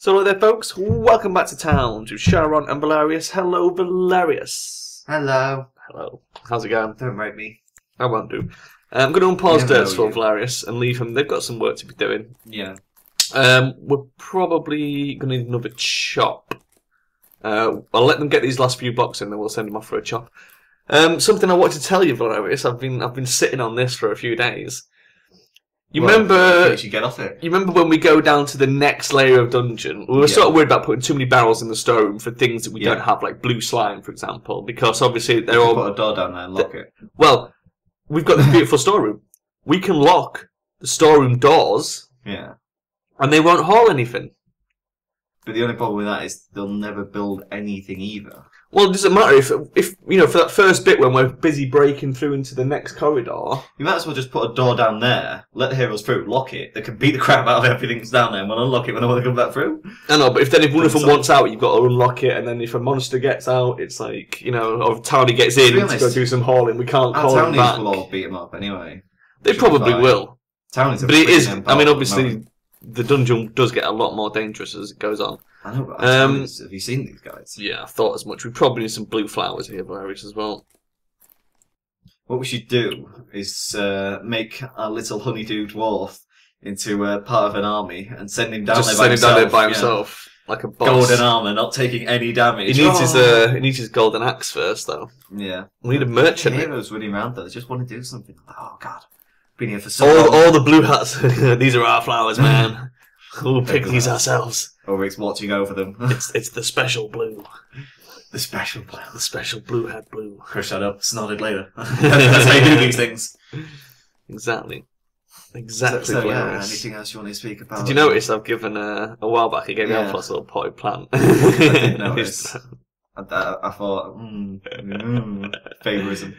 So, hello there, folks. Welcome back to town to Charon and Velerious. Hello, Velerious. Hello. Hello. How's it going? Don't rate me. I won't do. Uh, I'm going to unpause You never Dirts for you. Velerious and leave him. They've got some work to be doing. Yeah. Um, we're probably going to need another chop. Uh, I'll let them get these last few blocks in, then we'll send them off for a chop. Um, something I wanted to tell you, Velerious. I've been I've been sitting on this for a few days. You Well, remember? you get off it. You remember when we go down to the next layer of dungeon? We were Yeah. sort of worried about putting too many barrels in the storeroom for things that we Yeah. don't have, like blue slime, for example, because obviously they're all put a door down there and lock it. well. We've got this beautiful storeroom. We can lock the storeroom doors, Yeah. and they won't haul anything. But the only problem with that is they'll never build anything either. Well, it doesn't matter if, if you know, for that first bit when we're busy breaking through into the next corridor. You might as well just put a door down there, let the heroes through, lock it. They can beat the crap out of everything that's down there and we'll unlock it when they want to come back through. I know, but if then if one of them wants out, you've got to unlock it, and then if a monster gets out, it's like you know, or Townie gets in to, go do some hauling, we can't call them townies back. will all beat them up anyway. They probably will, Townies but it is. I mean, at the obviously, the dungeon does get a lot more dangerous as it goes on. I know, but Um, um, have you seen these guys? Yeah, I thought as much. We probably need some blue flowers here, Velerious, as well. What we should do is uh, make our little honeydew dwarf into uh, part of an army and send him down Just there send by him down there by yeah. himself, like a boss. Golden armor, not taking any damage. He needs his Oh. uh, he needs his golden axe first, though. Yeah. We need a merchant. Heroes running around though, they just want to do something. Oh god. Been here for so All, long. all the blue hats. these are our flowers, man. We'll pick these ourselves. Ulrich's watching over them. It's it's the special blue, the special plan. the special blue hat blue. Crush that up, snorted later. That's how you do these things. Exactly, exactly. so yeah, anything else you want to speak about? Did you notice I've given uh, a while back? He gave me Yeah. a little potted plant. I did notice. I, I, I thought, mm, mm, favourism.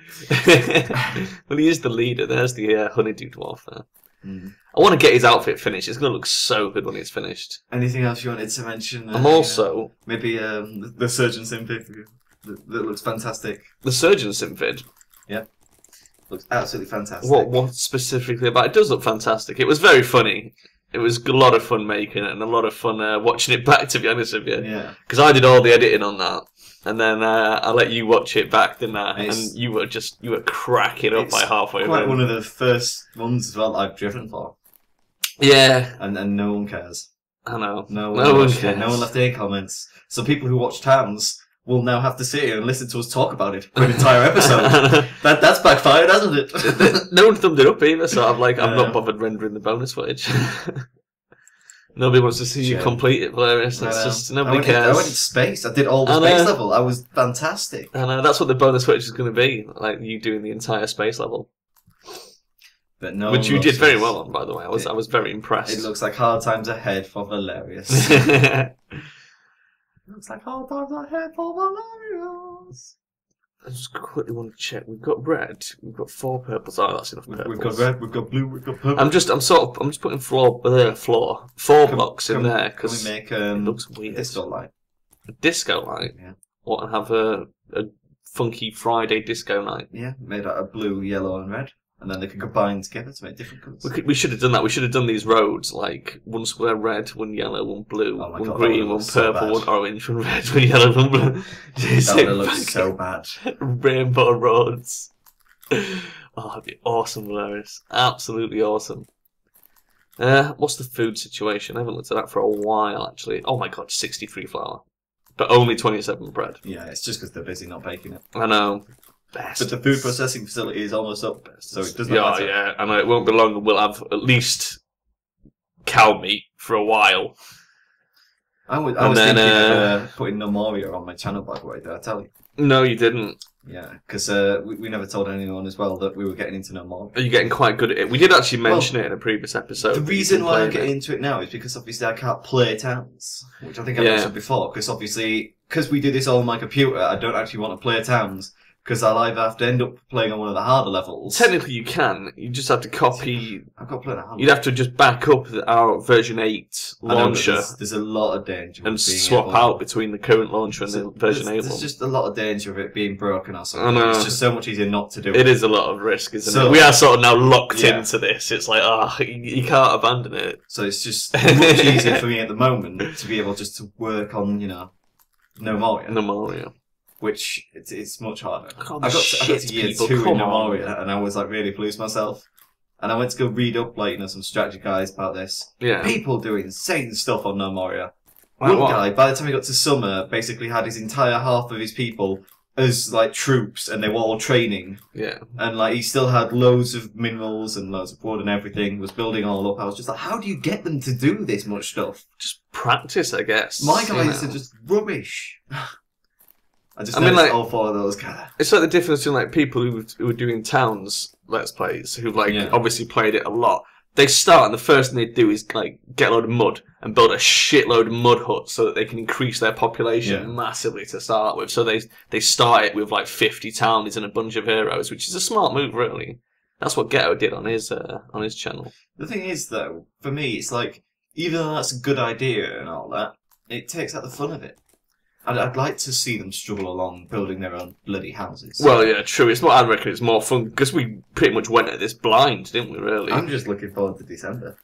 well, he is the leader. There's the uh, honeydew dwarf there. Mm. I want to get his outfit finished. It's going to look so good when it's finished. Anything else you wanted to mention? I'm Uh, also maybe um, the- the surgeon sympathy that, that looks fantastic. the surgeon yeah Looks absolutely fantastic. What what specifically about it does look fantastic. It was very funny. It was a lot of fun making it and a lot of fun uh, watching it back. To be honest with you, Yeah. because I did all the editing on that, and then uh, I let you watch it back, didn't I? It's- and you were just you were cracking up by halfway. Quite through. one of the first ones as well I've driven for, Yeah, and and no one cares. I know. No one, No one watched it. No one left any comments. So people who watch Towns will now have to sit here and listen to us talk about it for an entire episode. that that's backfired, hasn't it? no one thumbed it up either, so I'm like, I'm not bothered rendering the bonus footage. Nobody wants to see you complete it, Velerious. I It's know. just I nobody went, in- cares. I went in space. I did all the I space know. level. I was fantastic. And uh, that's what the bonus footage is going to be, like you doing the entire space level, But no which one you did very us. well on, by the way. I was I was very impressed. It looks like hard times ahead for Velerious. Looks like hard times ahead for Velerious. Just quickly want to check. We've got red. We've got four purples. Oh, that's enough We've, purples. we've got red, we've got blue, we've got purple. I'm just I'm sort of I'm just putting floor uh, floor four Can- blocks in there because we make it um, looks weird. disco light? A disco light. Yeah. What and have a a funky Friday disco night. Yeah, made out of blue, yellow, and red, and then they can combine together to make different colours. We, could, we should have done that. We should have done these roads like one square red, one yellow, one blue, Oh one God, green, one so purple, bad. one orange, one red, one yellow, one blue. That would looked so bad. Rainbow roads. Oh, that'd be awesome, Velerious. Absolutely awesome. Uh, what's the food situation? I haven't looked at that for a while, actually. Oh my god, 63 flour. But only 27 bread. Yeah, it's just because they're busy not baking it. I know. Best. But the food processing facility is almost up, so it does not yeah, matter. yeah. I know it won't be long and we'll have at least cow meat for a while. I was, I was then, thinking uh, of uh, putting Gnomoria on my channel, by the way. Did I tell you? No, you didn't. Yeah, because uh, we, we never told anyone as well that we were getting into Gnomoria. Are you getting quite good at it? We did actually mention it in a previous episode. The reason why I'm getting it. into it now is because obviously I can't play towns, which I think I Yeah. mentioned before. Because obviously, because we do this all on my computer, I don't actually want to play towns because I'll either have to end up playing on one of the harder levels. Technically, you can. You just have to copy. I've got to play a harder. You'd have to just back up the- our version eight I know, but launcher There's, there's a lot of danger. and being swap out between the current launcher and the version there's, eight there's just a lot of danger of it being broken or I something. know. It's just so much easier not to do it. It is a lot of risk, isn't So- it? We are sort of now locked Yeah. into this. It's like, ah, you, you can't abandon it. So it's just much easier for me at the moment to be able just to work on, you know, Gnomoria, No Mario. Which it's, it's much harder. God, I got to, I got to year people, two in come No. Moria, and I was like really pleased myself. And I went to go read up, like, you know, some strategy guys about this. Yeah. People do insane stuff on Gnomoria. Like One what? guy, by the time he got to summer, basically had his entire half of his people as like troops, and they were all training. Yeah. And like he still had loads of minerals and loads of wood and everything. Was building all up. I was just like, how do you get them to do this much stuff? Just practice, I guess. My you guys know. are just rubbish. I just I mean, like- all four of those kind of. It's like the difference between like people who who were doing towns let's plays who've like Yeah. obviously played it a lot. They start and the first thing they do is like get a load of mud and build a shitload of mud huts so that they can increase their population Yeah. massively to start with. So they they start it with like fifty towns and a bunch of heroes, which is a smart move really. That's what Ghetto did on his uh, on his channel. The thing is, though, for me, it's like even though that's a good idea and all that, it takes out the fun of it. I'd, I'd like to see them struggle along building their own bloody houses. Well, yeah, true. It's not I reckon it's more fun because we pretty much went at this blind, didn't we? Really. I'm just looking forward to December.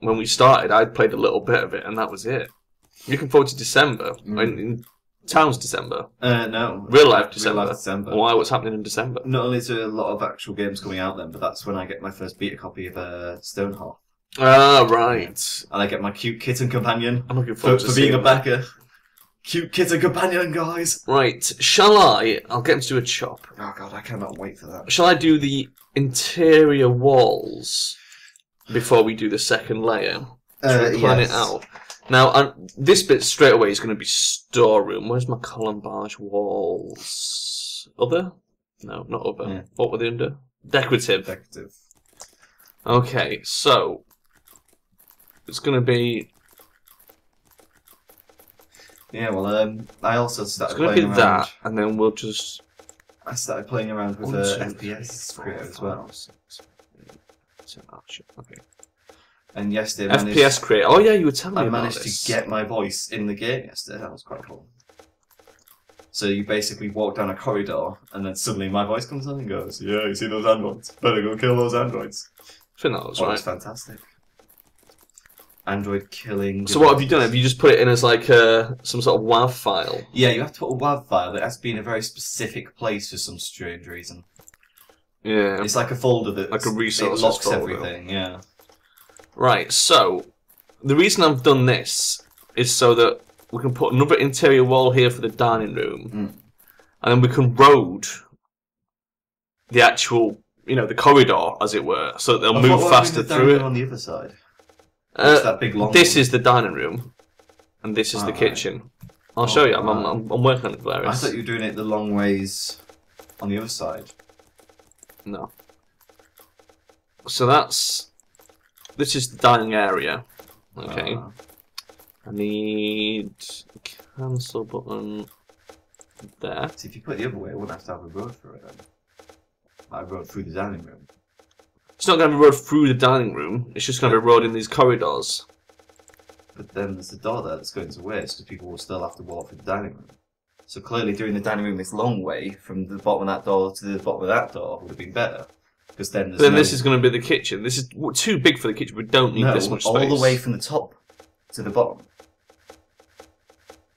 when we started, I played a little bit of it, and that was it. Looking forward to December. Mm. In, in Town's December. Uh, no, Real life December. Real life December. Why? What's happening in December? Not only is there a lot of actual games coming out then, but that's when I get my first beta copy of uh, Stonehearth. Ah, right. And I get my cute kitten companion I'm looking for, forward to for being a backer. Cute kitten companion, guys! Right. Shall I? I'll get him to do a chop. Oh god, I cannot wait for that. Shall I do the interior walls before we do the second layer? We uh, plan it out? Now, i this bit straight away is going to be storeroom. Where's my colombage walls? Other? No, not other. Yeah. What were they under? Decorative. Decorative. Okay, so it's going to be Yeah, well, um, I also it's started going to playing be around. that, and then we'll just I started playing around with the uh, FPS Creator as well. six, seven, eight, ten, oh, shit, Okay. And yesterday, I managed, FPS creator. Oh yeah, you were telling me I managed this. to get my voice in the game yesterday. That was quite cool. So you basically walk down a corridor, and then suddenly my voice comes on and goes, "Yeah, you see those androids? Better go kill those androids." I think that was Oh, right. it's fantastic. Android killing. So what have you done? Have you just put it in as like a, some sort of WAV file? Yeah, you have to put a WAV file that has to be in a very specific place for some strange reason. Yeah. It's like a folder that Like a resources it locks folder. everything. Yeah. Right. So the reason I've done this is so that we can put another interior wall here for the dining room, Mm. and then we can road the actual, you know, the corridor, as it were, so that they'll I move what faster through it. on the other side. Uh, What's that big long? This one? is the dining room, and this is the Alright. kitchen. I'll show you. I'm, I'm. I'm, I'm working on it, I Velerious. thought you were doing it the long ways on the other side. No. So that's. This is the dining area. Okay. Uh, I need a cancel button there. see, if you put it the other way, I wouldn't have to have a road for it. Then. I rode through the dining room. It's not going to be a road through the dining room. It's just going to be a road in these corridors. But then there's the door there that's going to waste because people will still have to walk through the dining room. So clearly, doing the dining room this long way from the bottom of that door to the bottom of that door would have been better. Because then there's Then no, this is going to be the kitchen. This is too big for the kitchen. We don't need no, this much all space. All the way from the top to the bottom.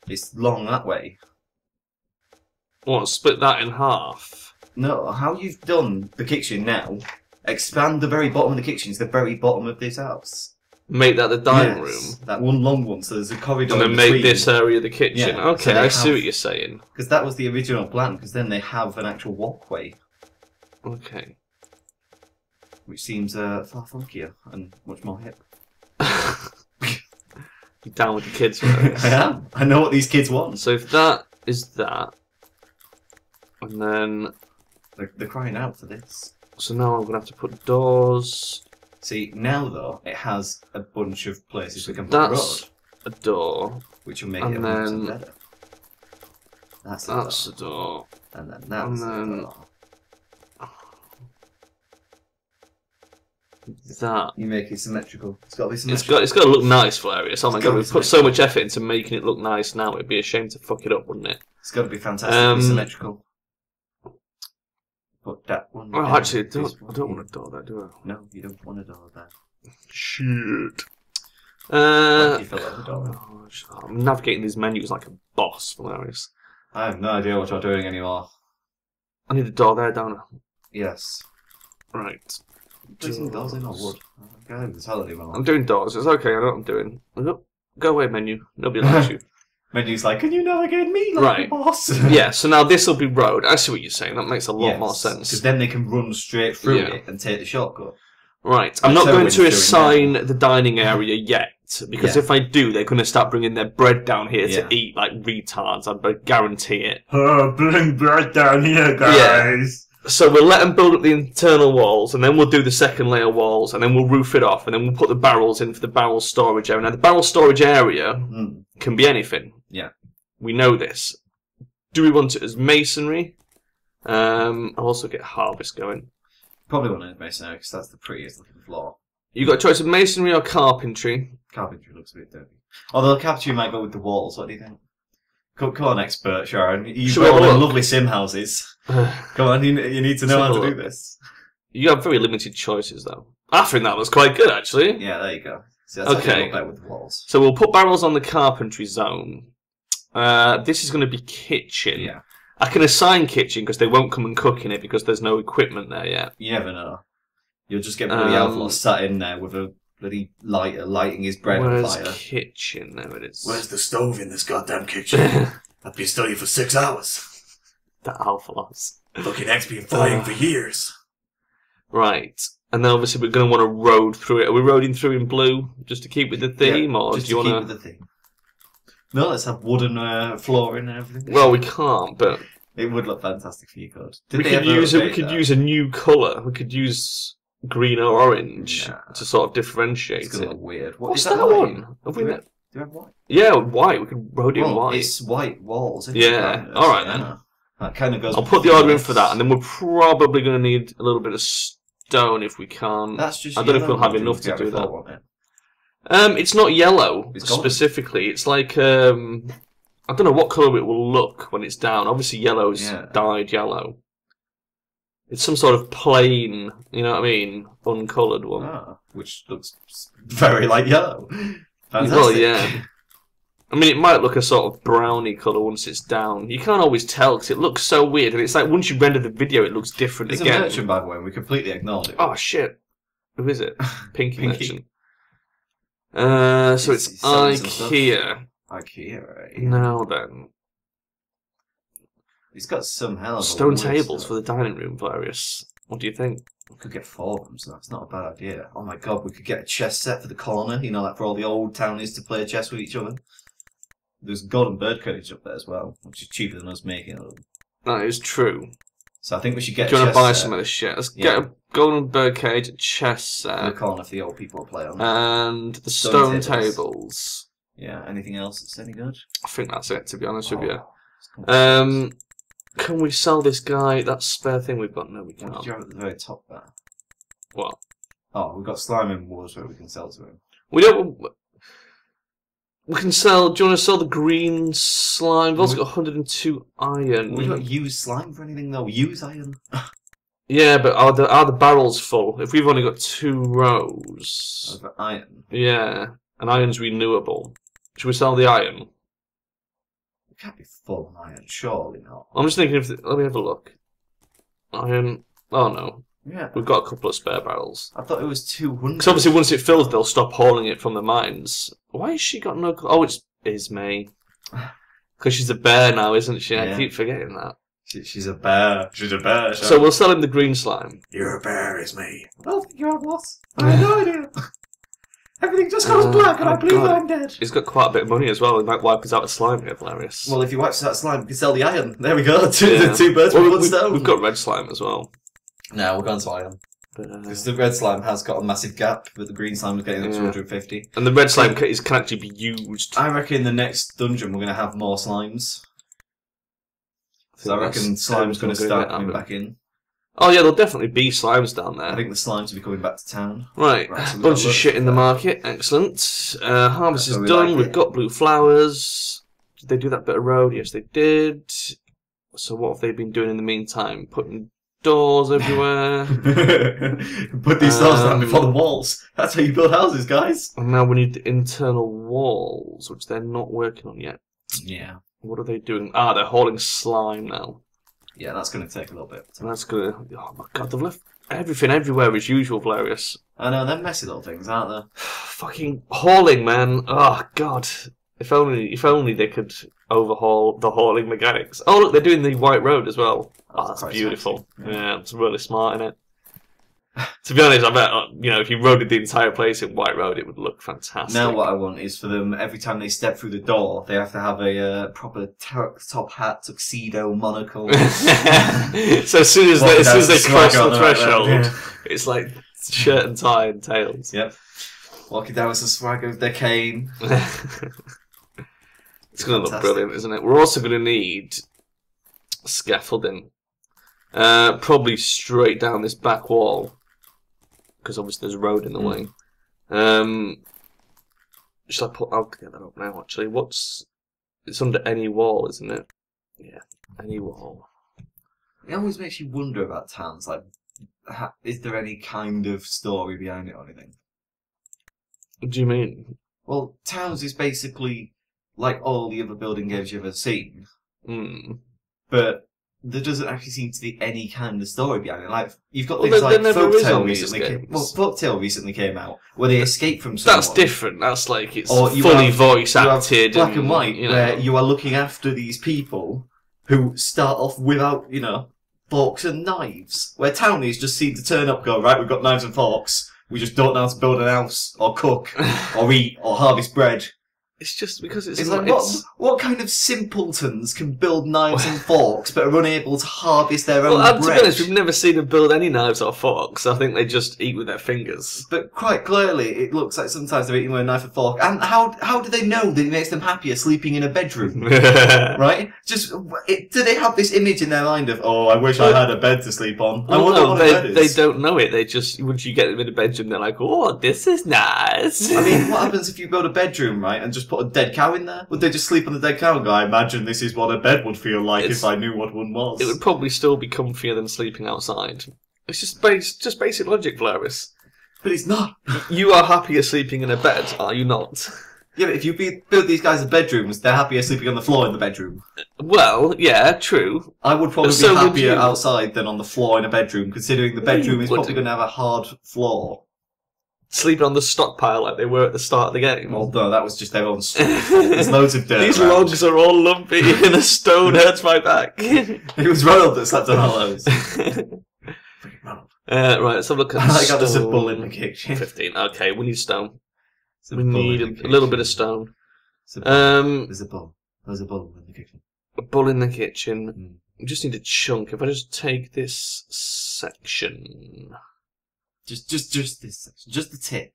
It's long that way. What? Split that in half. No, how you've done the kitchen now, expand the very bottom of the kitchen to the very bottom of this house. Make that the dining Yes, room. That one long one, so there's a corridor And then make between. this area the kitchen. Yeah, okay, they I see have- what you're saying. Because that was the original plan, because then they have an actual walkway, Okay. which seems uh, far funkier and much more hip. You're down with the kids. I am. I know what these kids want. so if that is that, and then They're, they're crying out for this. So now I'm gonna have to put doors. See, now though, it has a bunch of places we can put the road, a door. which will make and it a then- better. That's the That's door. the door. And then that's and the then- door. That. You make it symmetrical. It's got to be It's symmetrical. got, it's got to look nice, Velerious. Oh my It's god, we've put so much effort into making it look nice now, it'd be a shame to fuck it up, wouldn't it? It's got to be fantastically Um, symmetrical. Put that one. Well, actually, I don't, I don't want a door there, do I? No, you don't want a door there. Shit. Uh, you fill out the door. gosh, I'm navigating these menus like a boss, Velerious. I have no idea what you're doing anymore. I need a door there, don't I? Yes. Right. Put some doors in or wood. Go this holiday I'm doing doors. It's okay. I know what I'm doing. Go, go away, menu. Nobody likes you. Menu's like, can you navigate me like Right. a boss? yeah. So now this will be road. I see what you're saying. That makes a lot more sense. Because sense. then they can run straight through Yeah. it and take the shortcut. Right. I'm Like not going Selwyn's to doing assign the dining area yet because Yeah. if I do, they're going to start bringing their bread down here Yeah. to eat like retards. I guarantee it. Oh, bring bread down here, guys. So we'll let them build up the internal walls, and then we'll do the second layer walls, and then we'll roof it off, and then we'll put the barrels in for the barrel storage area. Now the barrel storage area Mm. can be anything. Yeah. We know this. Do we want it as masonry? Um, I'll also get harvest going. Probably one of masonry because that's the prettiest looking floor. You've got a choice of masonry or carpentry. Carpentry looks a bit dirty. Although carpentry might go with the walls. What do you think? Come, come on, expert Charon. You've Shall we got have all a look? lovely sim houses. Come on, you, you need to know Let's how to do look. this. You have very limited choices though. I think that was quite good actually. Yeah, there you go. See, that's actually a Okay. lot better with the walls. So we'll put barrels on the carpentry zone. Uh, this is going to be kitchen. Yeah, I can assign kitchen because they won't come and cook in it because there's no equipment there yet. you never know. You'll just get bloody Um, outlaw sat in there with a bloody lighter lighting his bread on Where's fire. kitchen? There it is. Where's the stove in this goddamn kitchen? I've been studying for six hours. the alpha loss. Fucking X been flying for years. Right. And then obviously we're going to want to road through it. Are we roading through in blue just to keep with the theme, or just do you to keep want with the theme. No, let's have wooden uh, flooring and everything. Well, we can't, but it would look fantastic for you, code. Did we they could use it. We could that? use a new color. We could use green or orange Nah. to sort of differentiate It's gonna it. look weird. What, What's is that, white? one? Have we Do we, met- do we have white? Yeah, white. We could in Well, white. It's white walls. isn't Yeah, alright then. Yeah. That kind of goes. I'll with put the order in for that, and then we're probably going to need a little bit of stone if we can. That's just. I don't know if yellow we'll have enough to do before, that. it? Um, it's not yellow It's specifically. It's like um, I don't know what color it will look when it's down. Obviously, yellow's Yeah. dyed yellow. It's some sort of plain, you know what I mean, uncolored one. Ah, which looks very like yellow. Fantastic. Well, yeah. I mean, it might look a sort of browny color once it's down. You can't always tell because it looks so weird, and it's like once you render the video, it looks different There's again. a merchant, by the way, and we completely ignored it. Oh shit! Who is it? Pinky, Pinky. Merchant. Uh, so it's he's selling some stuff. IKEA. IKEA, right? Now then, He's got some hell of stone tables for the dining room, Valerius. What do you think? We could get four of them, so that's not a bad idea. Oh my god, we could get a chess set for the corner, you know, like for all the old townies to play chess with each other. There's golden bird cage up there as well, which is cheaper than us making them. That is true. So I think we should get do you want to buy set some of this shit? Let's Yeah. get a golden birdcage, chess for the corner for the old people to play on. and the stone, Stone tables. tables. yeah, anything else that's any good? I think that's it, to be honest with you. Oh, Um, can we sell this guy that spare thing we've got? No, we can't. did you have at the very top there? What? Oh, we've got slime and wars where we can sell to him. We don't. We can sell. Do you want to sell the green slime? We've also got 102 iron. We don't use slime for anything though. We use iron. Yeah, but are the are the barrels full? If we've only got two rows, Over iron. yeah, and iron's renewable. Should we sell the iron? It can't be full of iron, surely not. I'm just thinking. If the, let me have a look. Iron. Oh no, Yeah. we've got a couple of spare barrels. I thought it was 200. Because obviously, once it fills, they'll stop hauling it from the mines. Why has she got no? Oh, it's Ismay. Because she's a bear now, isn't she? I keep forgetting that. She, she's a bear. She's a bear. So we'll sell him the green slime. You're a bear, is me. I don't think you have lost. I have no idea. Everything just goes Uh, black and oh I believe God. I'm dead. He's got quite a bit of money as well. He might wipe us out of slime here, hilarious. Well, if you watch that slime, you can sell the iron. There we go. Two, Yeah. two birds Well, with one we, stone. have got red slime as well. No, we're going to iron. But, uh, Because the red slime has got a massive gap, but the green slime is getting up to Yeah. 150. and the red slime ca- is, can actually be used. I reckon the next dungeon we're going to have more slimes. So I think reckon slime's going to start coming back in. Oh yeah, there'll definitely be slimes down there. I think the slimes will be coming back to town. Right, Right, so bunch of shit in the market. Excellent. Uh, harvest That's is done. like We've got blue flowers. Did they do that bit of road? Yes, they did. So what have they been doing in the meantime? Putting doors everywhere. Put these stars down Um, before the walls. That's how you build houses, guys. and now we need the internal walls, which they're not working on yet. Yeah. What are they doing? Ah, they're hauling slime now. Yeah, that's going to take a little bit. And that's gonna. Oh my god, they've left everything everywhere as usual, Velerious. I know, they're messy little things, aren't they? Fucking hauling, man. Oh god. If only, if only they could overhaul the hauling mechanics. Oh look, they're doing the white road as well. Oh, oh that's beautiful. sexy. Yeah, it's really smart in it. To be honest, I bet uh, you know if you roaded the entire place in white road, it would look fantastic. Now what I want is for them, every time they step through the door, they have to have a uh, proper top hat, tuxedo, monocle. so as soon as they, as soon as they cross the right threshold, it's like shirt and tie and tails. Yep. Walking down with the swagger with their cane. it's going to look brilliant, isn't it? We're also going to need scaffolding. Uh, probably straight down this back wall, because obviously there's a road in the Mm. way. Um, shall I put? I'll get that up now. Actually, what's? It's under any wall, isn't it? Yeah, any wall. It always makes you wonder about towns. Like, ha- is there any kind of story behind it or anything? What do you mean? Well, towns is basically like all the other building games you've ever seen, Hmm. but there doesn't actually seem to be any kind of story behind it. Like you've got Well, things there- like there Folktale recently. Came, well, Folktale recently came out where they escape from someone. That's different. That's like it's Or you fully have- voice acted, black and white, you know. where you are looking after these people who start off without, you know, forks and knives. Where townies just seem to turn up, go right, we've got knives and forks. We just don't know how to build an house or cook or eat or harvest bread. It's just because it's, It's like what? it's- What kind of simpletons can build knives and forks but are unable to harvest their own Well, uh, to be bread? honest, we've never seen them build any knives or forks. I think they just eat with their fingers. But quite clearly, it looks like sometimes they're eating with a knife and fork. And how how do they know that it makes them happier sleeping in a bedroom? right? Just it, do they have this image in their mind of oh, I wish I had a bed to sleep on? I wonder what a they, they is. don't know it. They just once you get them in a bedroom, they're like, "Oh, this is nice." I mean, what happens if you build a bedroom, right, and just put a dead cow in there? Would they just sleep on the dead cow and go, I imagine this is what a bed would feel like It's- if I knew what one was? it would probably still be comfier than sleeping outside. It's just base, just basic logic, Velerious. But it's not. You are happier sleeping in a bed, are you not? Yeah, but if you be- build these guys bedrooms, they're happier sleeping on the floor in the bedroom. Well, yeah, true. I would probably So be would happier you. outside than on the floor in a bedroom, considering the No, you bedroom is probably wouldn't. going to have a hard floor. Sleeping on the stockpile like they were at the start of the game. Well, no, that was just their own sweet fault. There's loads of dirt. These around. logs are all lumpy and a stone hurts my back. It was Ronald that slept on all those. Ronald. Uh, right, let's have a look at I how there's a bull in the kitchen. 15. Okay, we need stone. We need a, a little bit of stone. There's a bull. Um, There's a bull. There's a bull in the kitchen. a bull in the kitchen. Mm. We just need a chunk. If I just take this section. Just, just, just this section. Just the tip.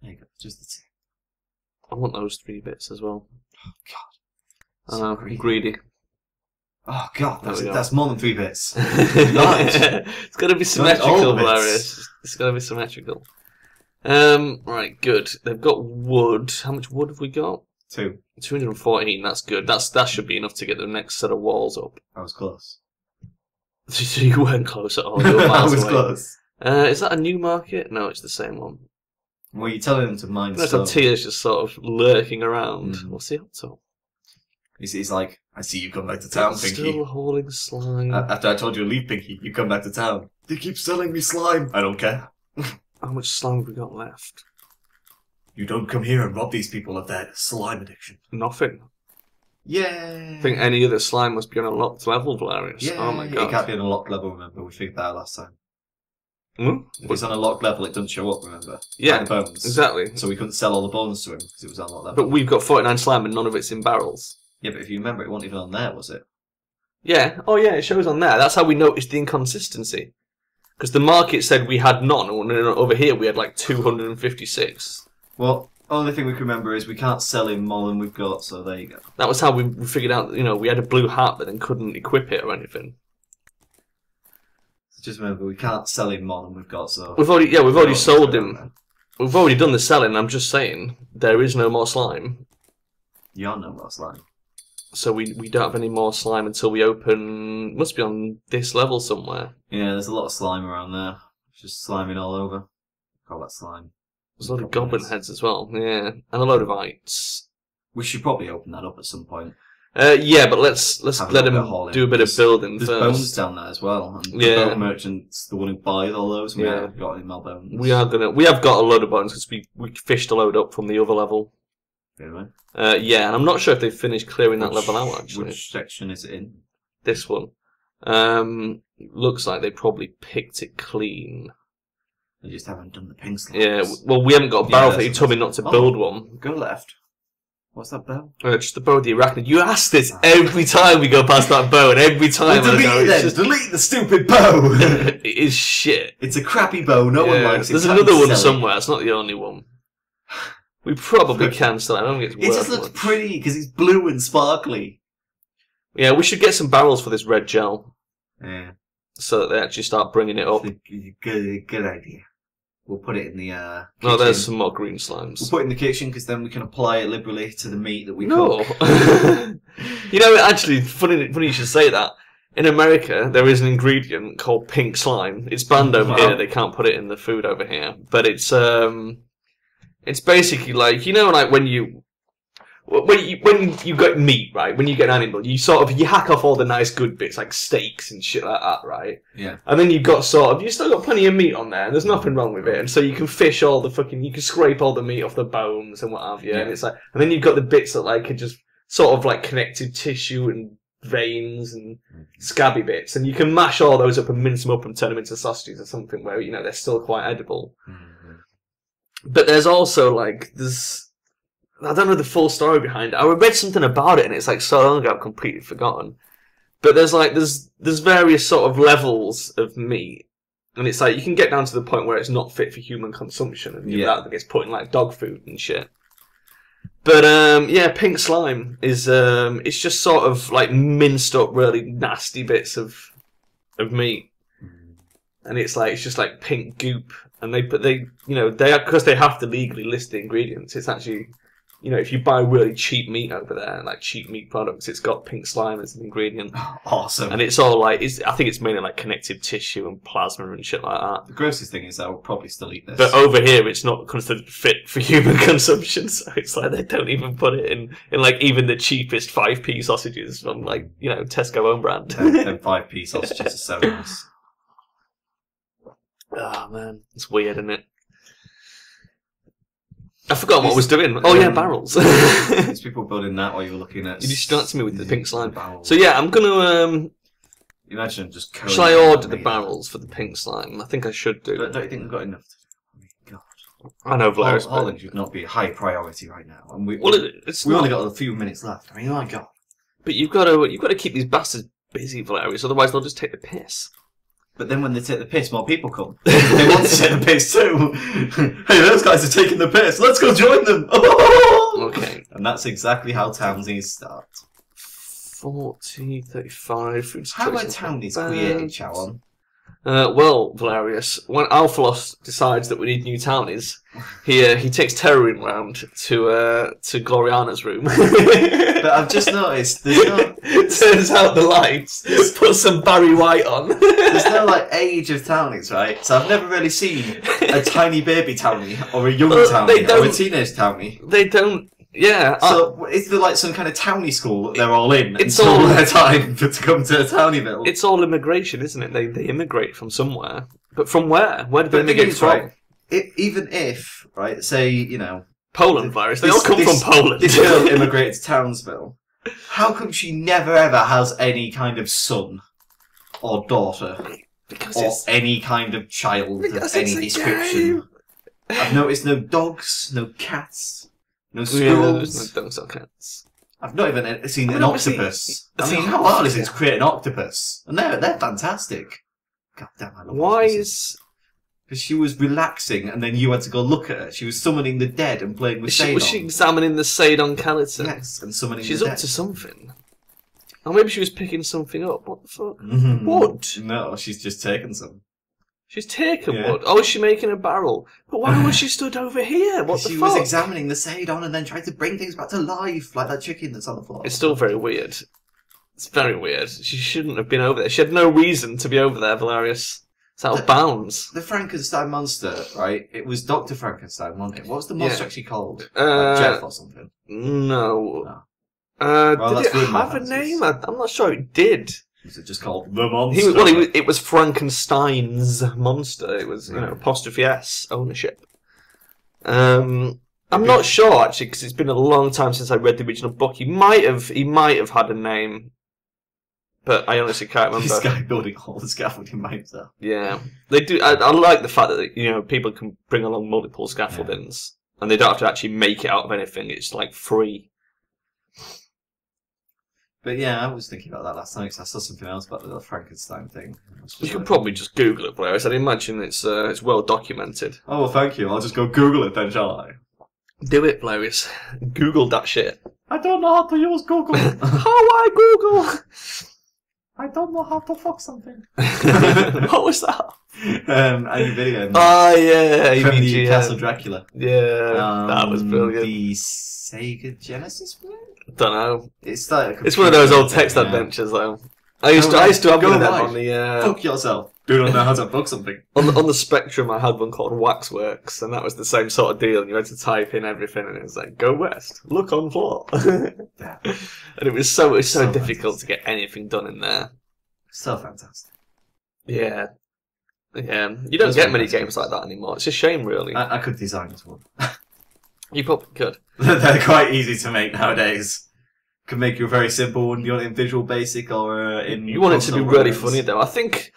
There you go. Just the tip. I want those three bits as well. Oh god. So know, greedy. greedy. Oh god, that's, go. that's more than three bits. it's got to be symmetrical, all bits. Velerious. It's got to be symmetrical. Um, right, good. They've got wood. How much wood have we got? Two. 214. That's good. That's that should be enough to get the next set of walls up. I was close. So you weren't close at all. You were I miles was away. close. Uh, is that a new market? No, it's the same one. Well, you're telling them to mind That's slow. how Tia's just sort of lurking around. Mm. What's he up to? He's, he's like, I see you come back to town, Pinky. Still hauling slime. A- After I told you to leave, Pinky, you come back to town. They keep selling me slime. I don't care. How much slime have we got left? You don't come here and rob these people of their slime addiction. Nothing. Yeah. I think any other slime must be on a locked level, Velerious. Yeah, oh my god. it can't be on a locked level, remember? We figured that out last time. Hmm? If it's on a locked level, it doesn't show up, remember? Yeah, Like the bones. exactly. So we couldn't sell all the bones to him because it was on locked level. But we've got 49 slime and none of it's in barrels. yeah, but if you remember, it wasn't even on there, was it? Yeah. Oh, yeah, it shows on there. That's how we noticed the inconsistency. Because the market said we had none, and over here we had like 256. Well, Only thing we can remember is we can't sell him more than we've got, so there you go. That was how we figured out. You know, we had a blue hat, but then couldn't equip it or anything. So just remember, we can't sell him more than we've got, so. We've already, yeah, we've already sold so, him. We've already done the selling. I'm just saying there is no more slime, You're no more slime. so we we don't have any more slime until we open. Must be on this level somewhere. Yeah, there's a lot of slime around there. It's just sliming all over. Call that slime. There's a lot of Goblin goblin heads. heads as well. Yeah, and a load of ites. We should probably open that up at some point. Uh, yeah, but let's let's Have let him of hauling. do a bit of There's- building There's bones down there as well. And Yeah. The bone merchant's the one who buys all those. We Yeah. haven't got any more bones. We are gonna. We have got a load of bones because we we fished a load up from the other level. Anyway. Uh, yeah, and I'm not sure if they've finished clearing that level out actually. Which section is it in? This one. Um, looks like they probably picked it clean. They just haven't done the pink slimes. Yeah, well, we haven't got a barrel that's- that you told me not to Oh. build one. Go left. What's that bell? Uh, just the bow of the arachnid. You ask this every time we go past that bow, and every time Well, I delete go, it it's then. just, Delete the stupid bow. it is shit. it's a crappy bow. No one Yeah, likes it. There's another one sell it. somewhere. It's not the only one. We probably can sell it. I don't think it's worth It just looks much. pretty because it's blue and sparkly. Yeah, we should get some barrels for this red gel Yeah. So that they actually start bringing it up. Good, good, good idea. We'll put it in the uh, Oh, there's some more green slimes. We'll put it in the kitchen because then we can apply it liberally to the meat that we No. cook. you know, actually, funny, funny you should say that. In America, there is an ingredient called pink slime. It's banned over Wow. here. They can't put it in the food over here. But it's um, it's basically like you know, like when you when you when you get meat, right? When you get an animal, you sort of you hack off all the nice good bits like steaks and shit like that, right? Yeah. And then you've got sort of, you've still got plenty of meat on there, and there's nothing wrong with it. And so you can fish all the fucking, you can scrape all the meat off the bones and what have you. yeah. And it's like, and then you've got the bits that like are just sort of like connective tissue and veins and mm-hmm. scabby bits. And you can mash all those up and mince them up and turn them into sausages or something where, you know, they're still quite edible. Mm-hmm. But there's also like, there's, I don't know the full story behind it. I read something about it and it's like so long ago I've completely forgotten. But there's like there's there's various sort of levels of meat, and it's like you can get down to the point where it's not fit for human consumption, and Yeah. that gets put in like dog food and shit. But um, yeah, pink slime is um, it's just sort of like minced up, really nasty bits of of meat, and it's like it's just like pink goop, and they put they you know they because they have to legally list the ingredients. It's actually you know if you buy really cheap meat over there, like cheap meat products, it's got pink slime as an ingredient. Awesome. And it's all like, it's, I think it's mainly like connective tissue and plasma and shit like that. the grossest thing is I will probably still eat this. But over here, it's not considered fit for human consumption, so it's like they don't even put it in, in like even the cheapest 5p sausages from like, you know, Tesco own brand. Them 5p sausages are so nice. oh man, it's weird, isn't it? I forgot what I was doing. Oh yeah, Um, barrels. There's people building that while you were looking at. You distracted me with the pink slime. barrels. so yeah, I'm gonna, um, imagine just. shall I order the barrels for the pink slime? I think I should do. Don't, don't you think we've got enough? Oh my God. I know, Hol- Holland should not be a high priority right now, and we Well, it's we not, only got a few minutes left. I mean, my God. but you've got to you've got to keep these bastards busy, Velerious. Otherwise, they'll just take the piss. But then when they take the piss, more people come. they want to take the piss too. hey, those guys are taking the piss. Let's go join them. Okay, And that's exactly how townies start. 40, 35. How are choices. townies created, Charon? Uh, well, Velerious, when Althalos decides that we need new townies, he uh, he takes Terrorin round to uh, to Gloriana's room. But I've just noticed there's no turns out the lights, put some Barry White on. there's no like age of townies, right? So I've never really seen a tiny baby townie or a young Well, townie or a teenage townie. they don't. Yeah, I- So uh, is there like some kind of townie school that they're all in It's all- their time to come to Townieville? it's all immigration, isn't it? They they immigrate from somewhere, but from where? Where did they But the thing immigrate is, from? right, i even if right, say you know Poland, Velerious. They this- all come this- from Poland. this girl immigrated to Townsville, how come she never ever has any kind of son or daughter because or any kind of child of any description? I've noticed no dogs, no cats, no Yeah, there's squirrels. no dogs or cats. I've not even seen I mean, an octopus. I mean, how hard is it to create an octopus? And they're they're fantastic. God damn, I love Why octopuses. is Because she was relaxing, and then you had to go look at her. She was summoning the dead and playing with Was she, was she examining the Sadon Skeleton? Yes, and summoning She's the up dead. to something. Or maybe she was picking something up. What the fuck? Mhm. Wood. No, she's just taken some. She's taken Yeah. wood. Oh, is she making a barrel? But why was she stood over here? What the she fuck? was examining the Sadon and then tried to bring things back to life, like that chicken that's on the floor. It's still very weird. It's very weird. She shouldn't have been over there. She had no reason to be over there, Velerious. It's out of bounds. The Frankenstein monster, right? It was Dr. Frankenstein, wasn't it? What was the monster Yeah. actually called? Uh, like Jeff or something. No. No. Uh, Well, did that's it ruined my have a name? I, I'm not sure it did. Was it just called The Monster? He was, well, he was, it was Frankenstein's monster. It was, you know, apostrophe S ownership. Um, I'm not sure actually because it's been a long time since I read the original book. He might have, he might have had a name, but I honestly can't remember. This guy building all the scaffolding by himself. Yeah, they do. I, I like the fact that you know people can bring along multiple scaffoldings, and they don't have to actually make it out of anything. It's like free. But yeah, I was thinking about that last night because I saw something else about the little Frankenstein thing. You like, probably just Google it, Blair. I'd imagine it's uh, it's well documented. Oh, well, thank you. I'll just go Google it then, shall I? Do it, Blairis. Google that shit. I don't know how to use Google. How I Google? I don't know how to fuck something. what was that? um, any video game. Oh yeah, from the AVGN. Castle Dracula. Yeah, that was Um, brilliant. The Sega Genesis one? Don't know. It's like It's one of those old text thing, yeah. adventures, though. I used Oh, to, I used to have go one of them on the uh, Fuck yourself. Do not know how to book something. on the on the Spectrum. I had one called Waxworks, and that was the same sort of deal. And you had to type in everything, and it was like, "Go west, look on floor," and it was so it was so, So difficult to get anything done in there. So fantastic. Yeah, yeah. You don't Those get many games like that anymore. It's a shame, really. I, I could design this one. you probably could. They're quite easy to make nowadays. Could make you a very simple one. You want it in Visual Basic or uh, in? You want it to be really funny, though. I think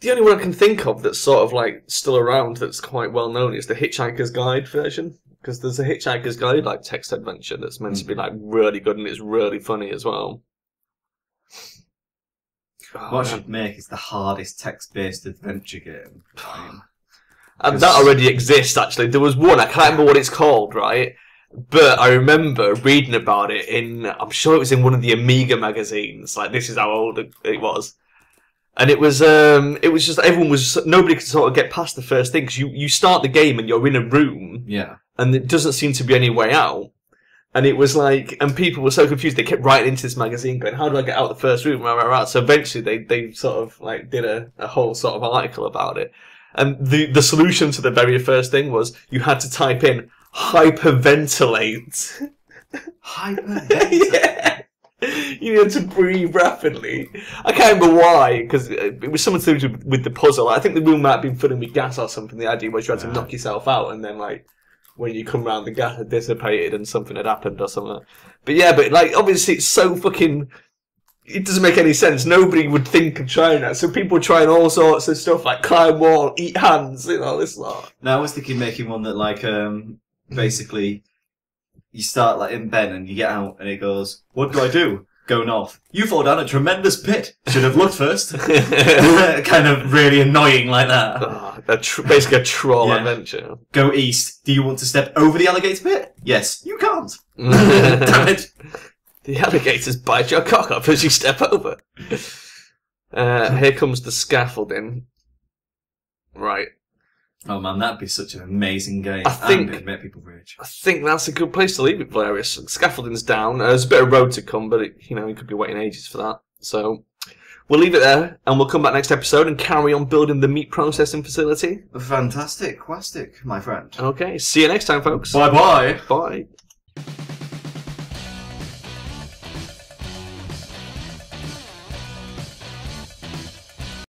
the only one I can think of that's sort of like still around that's quite well known is the Hitchhiker's Guide version. Because there's a Hitchhiker's Guide like text adventure that's meant to be hmm. like really good and it's really funny as well. Oh, What I man. should make is the hardest text-based adventure game. And that already exists, actually. There was one, I can't remember what it's called, right? But I remember reading about it in, I'm sure it was in one of the Amiga magazines. Like, this is how old it was. And it was, um, it was just, everyone was, nobody could sort of get past the first thing, because you, you start the game and you're in a room, Yeah. and it doesn't seem to be any way out. And it was like, and people were so confused, they kept writing into this magazine going, how do I get out the first room? Rah, rah, rah. So eventually they, they sort of like did a, a whole sort of article about it. And the, the solution to the very first thing was you had to type in hyperventilate. Hyperventilate. yeah. You had to breathe rapidly. I can't remember why, because it was something to do with- with the puzzle. I think the room might have been filling with gas or something. The idea was you had to knock yourself out, and then like when you come round, the gas had dissipated and something had happened or something. But yeah, but like obviously it's so fucking. It doesn't make any sense. Nobody would think of trying that. So people trying all sorts of stuff like climb wall, eat hands, you know, this lot. Now I was thinking making one that like um basically you start like in Ben and you get out and it goes, What do I do? Go north. You fall down a tremendous pit. Should have looked first. kind of really annoying like that. Ah, a tr- basically a troll Yeah. adventure. Go east. Do you want to step over the alligator pit? Yes. You can't. Damn it. The alligators bite your cock up as you step over. Uh, here comes the scaffolding. Right. Oh man, that'd be such an amazing game. I think- and it'd make people rich. I think that's a good place to leave it, Velerious. Scaffolding's down. Uh, there's a bit of road to come, but it, you know, you could be waiting ages for that. So we'll leave it there, and we'll come back next episode and carry on building the meat processing facility. Fantastic, quastic, my friend. Okay. See you next time, folks. Bye bye. Bye.